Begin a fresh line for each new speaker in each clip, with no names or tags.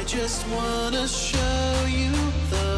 I just wanna show you the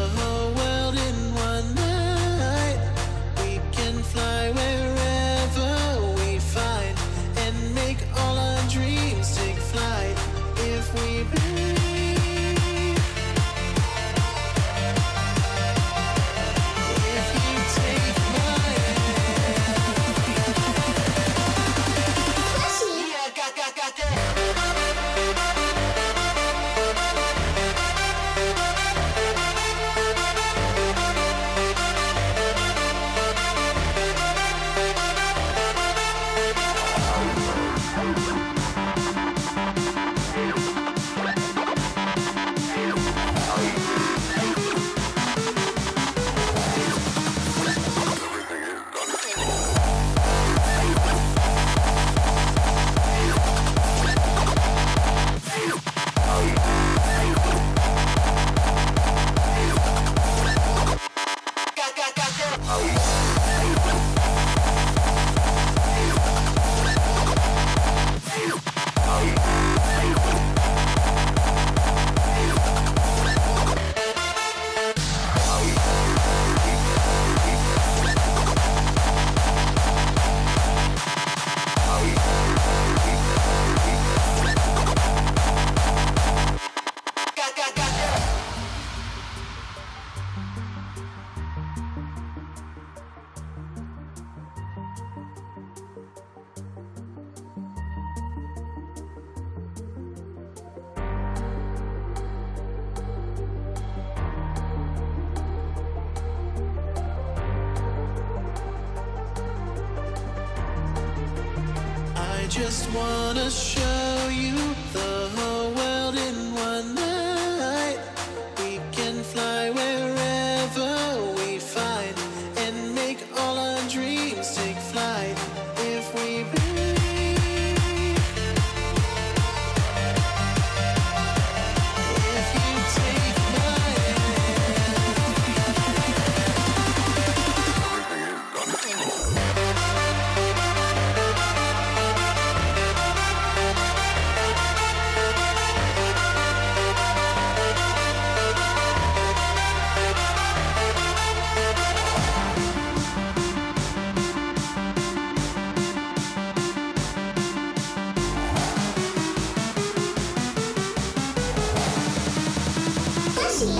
I just wanna show you the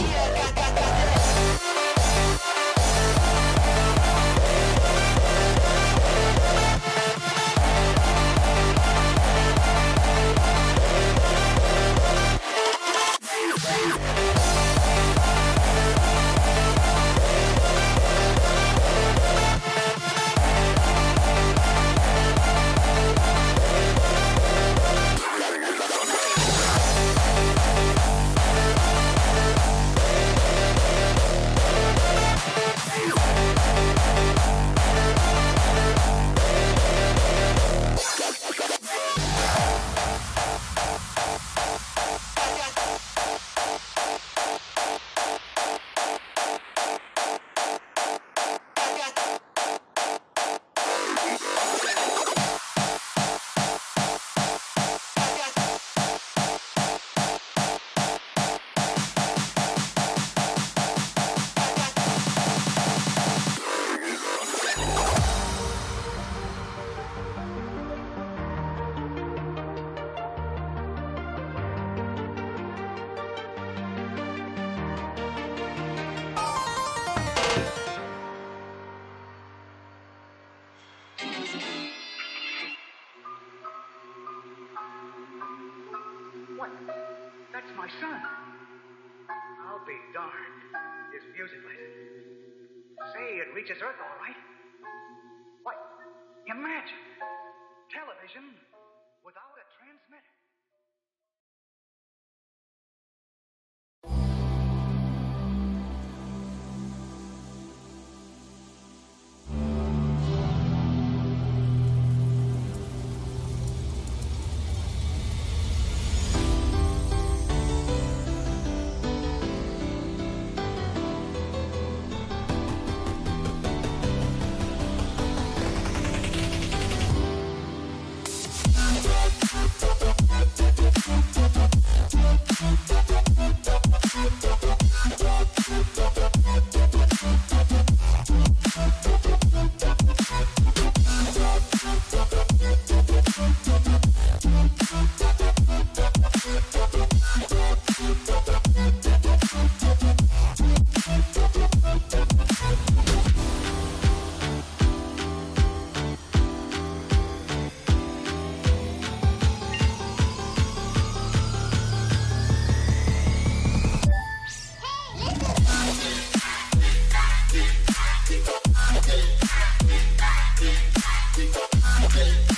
yeah
What? That's my son. I'll be darned. His music lesson. Say, it reaches Earth all right. What? Imagine. Television without. Yeah.